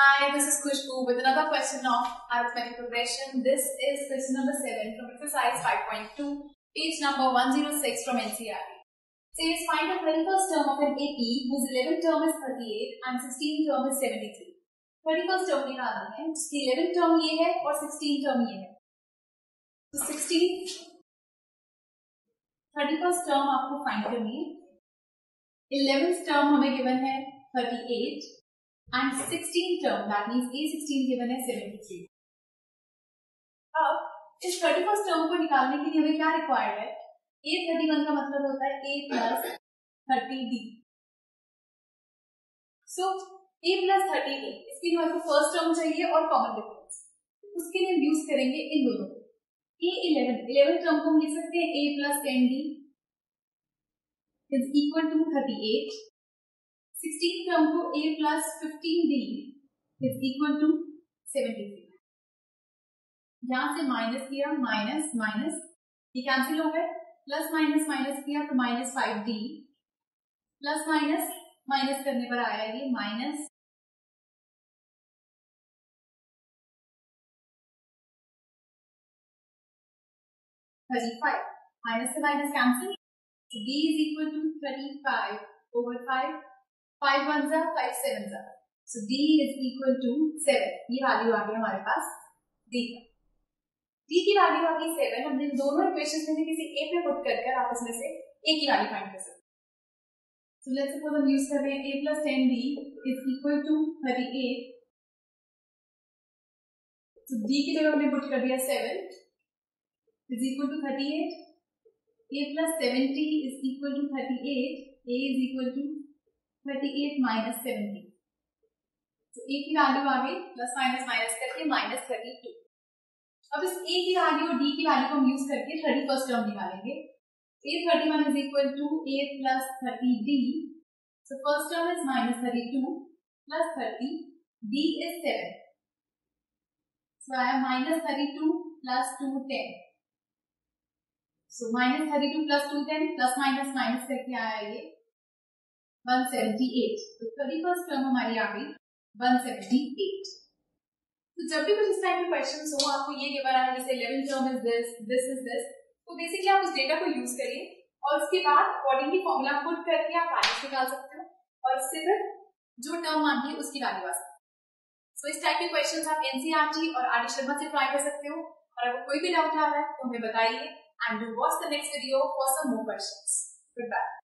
Hi, this is Kushbu with another question of arithmetic progression. This is question number 7 from exercise 5.2, page number 106 from NCERT. Says find the 31st term of an AP whose 11th term is 38 and 16th term is 73. 31st term निकालना है उसकी 11th term ये है और 16th term ये है तो 16 31st term आपको फाइंड करनी है 11th term हमें गिवन है 38 and 16 term, that means A16 given है 73. अब इस 31st term को निकालने के लिए हमें क्या रिक्वायर्ड है? A31 का मतलब होता है A plus 30D. So, A plus 30D इसके लिए हमारे फ़र्स्ट टर्म चाहिए और कॉमन डिफरेंस उसके लिए हम यूज़ करेंगे इन दोनों को. A11 11 टर्म को हम लिख सकते हैं A plus 10D is equal to 38 sixteen term को A plus fifteen D is equal to seventy three यहाँ से माइनस किया माइनस माइनस ये कैंसिल हो गए। प्लस माइनस माइनस किया तो minus five D plus minus minus करने पर आया ये माइनस थर्टी फाइव माइनस से minus cancel D is equal to thirty five over five five one जा फाइव सेवन जा so D is equal to seven ये वैल्यू आ गई हमारे पास डी का. डी की वैल्यू आ गई सेवन हमने दोनों इक्वेशन में से किसी ए पे पुट करके आप उसमें से ए की वैल्यू फाइंड कर सकते सो लेट्स सपोज़ हम यूज़ कर रहे हैं ten D is equal to thirty eight तो डी की जगह हमने पुट कर दिया seven is equal to thirty eight A plus seventy is equal to thirty eight A is equal to thirty eight minus seventy तो ए की value आ गई प्लस माइनस माइनस करके माइनस थर्टी टू अब इस ए की वैल्यू और डी की वैल्यू को हम यूज़ करके थर्टी फ़र्स्ट टर्म निकालेंगे. A thirty one is equal to A plus thirty D so first term is minus thirty two plus thirty D is seven so I minus thirty two plus two ten so minus thirty two plus two ten plus minus minus करके आया ये. 178. तो thirty first term हमारी आ गई 178 तो जब भी कुछ इस टाइप के क्वेश्चन हो, आपको ये गिवन है जैसे 11 term is this this is this तो बेसिकली आप उस डेटा को यूज़ करिए और उसके बाद अकॉर्डिंगली फॉर्मूला पुट करके आप वैल्यूज़ निकाल सकते हो और इससे फिर जो टर्म मांगी उसकी वैल्यू आ सकती है। सो इस टाइप के क्वेश्चन आप एनसीआरटी और आर शर्मा से ट्राई कर सकते हो और अगर कोई भी डाउट आ रहा है तो हमें बताइए। And watch the next video for some more questions goodbye